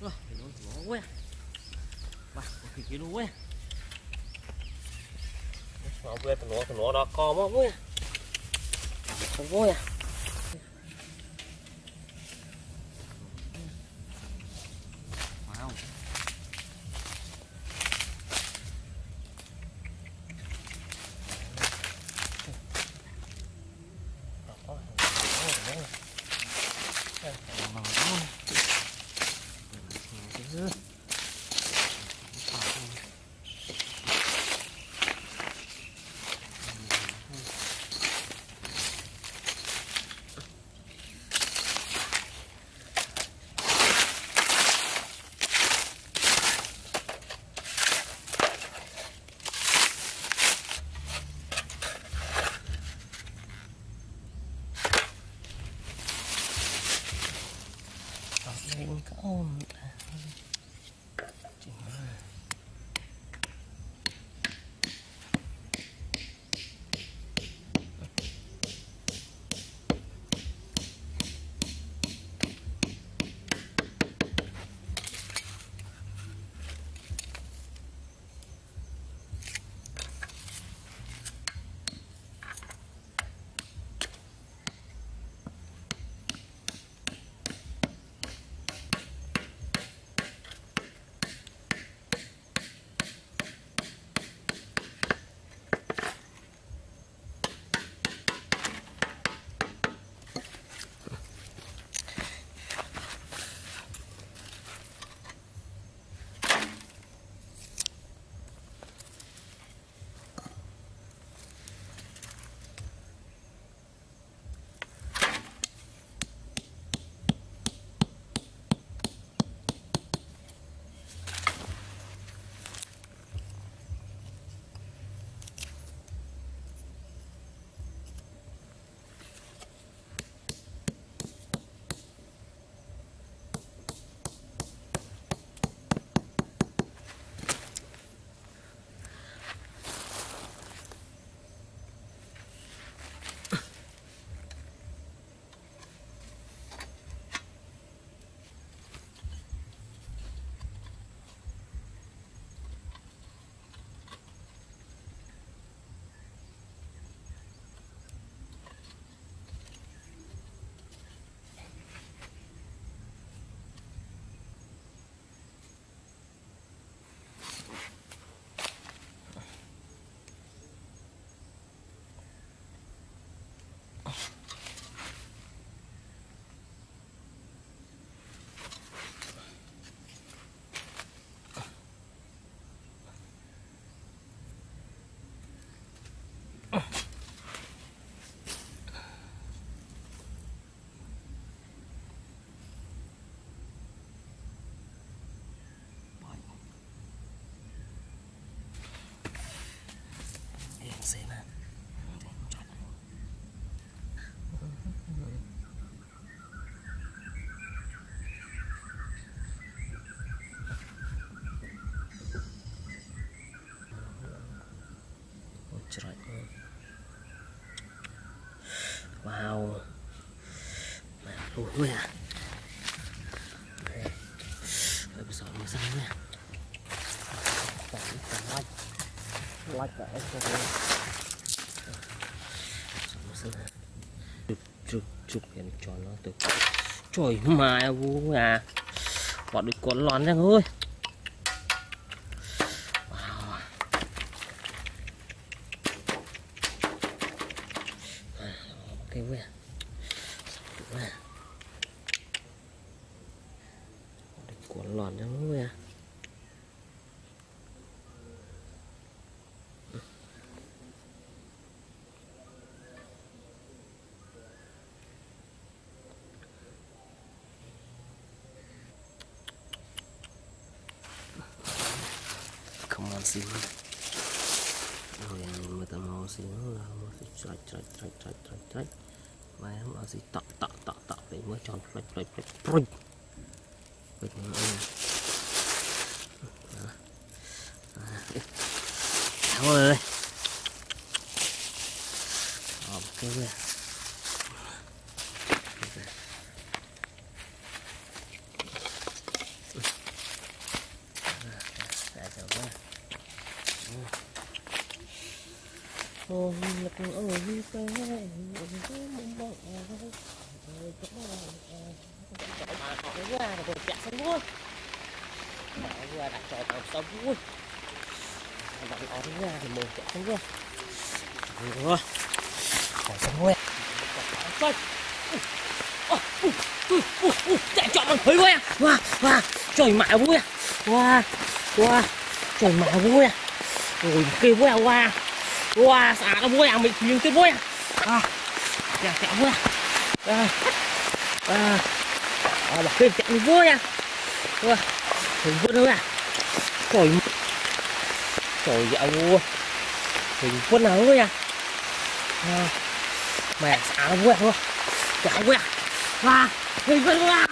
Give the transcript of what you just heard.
Wah, nó nó quá. Wah, có cái nó quá. Nó vừa nó nó đó co quá. Không quá. Wow. Lên con em Trời. Wow Mẹ lùi quá à Đây. Bây giờ mình sang nha Còn ít cần lách Lách cả chụp chụp em cho nó từ trời mà vu à. Bọn được con lón ra ơi wow. À, ok quá con lòn ra ơi à. Come on, see. Rồi mà tao mò xin là mò xin chạy chạy chạy chạy chạy chạy. Mà em mò xin tọ tọ tọ tọ để mới chọn phạch phạch phạch phạch. Phạch nó ăn. Tháo ơi. Ờ, cái kia. Ôi lực ơi phê quá rồi chạy xong luôn qua đặt trò tàu xong vui bạn ở ra thì mồi chạy xong luôn rồi chạy xong luôn chạy chạy chọn bằng hơi quá wow wow trời mẹ vui wow wow trời mẹ vui rồi kia vui wow wow xả nó vui à mình miếng kia vui à. Chạy chạy vui à. À à bà kia chạy vui à. Vui, Hình vui thôi à? Trời Trời ơi Hình vui nào vui à? À, Mẹ xả nó vui thôi vui, quẹt Và Hình quân quá